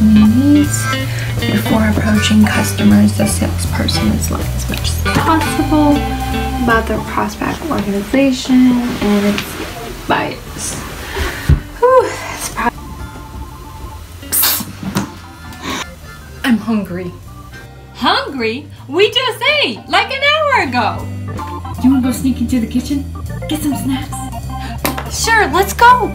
questions before approaching customers. The salesperson is learn as much as possible about their prospect organization and its bias. Whew, it's I'm hungry. Hungry? We just ate like an hour ago. You wanna go sneak into the kitchen? Get some snacks? Sure, let's go.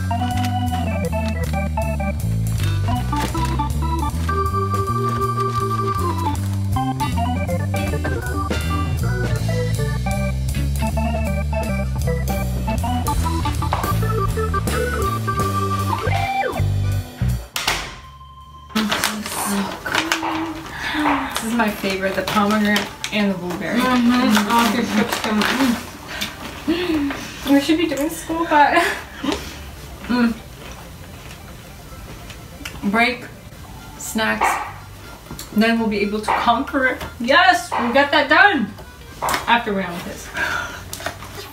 This is my favorite, the pomegranate and the blueberry. Oh, your chips come. We should be doing school, but Mm. break, snacks. Then we'll be able to conquer it. Yes, we got that done. After we're done with this.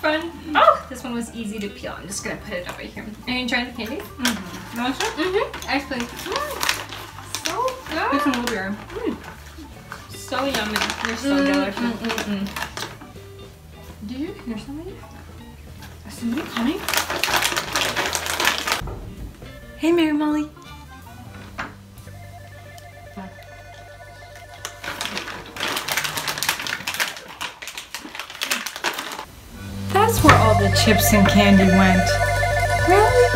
Fun. Oh, this one was easy to peel. I'm just gonna put it over here. Are you enjoying the candy? Mm-hmm. You want some? Mm-hmm. Actually, mm, good. Get some blueberry. Mm. So yummy. You're so mm, delicious. Mm, mm, Did you hear somebody? Is somebody coming? Hey, Mary Molly. That's where all the chips and candy went. Really?